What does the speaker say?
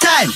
time.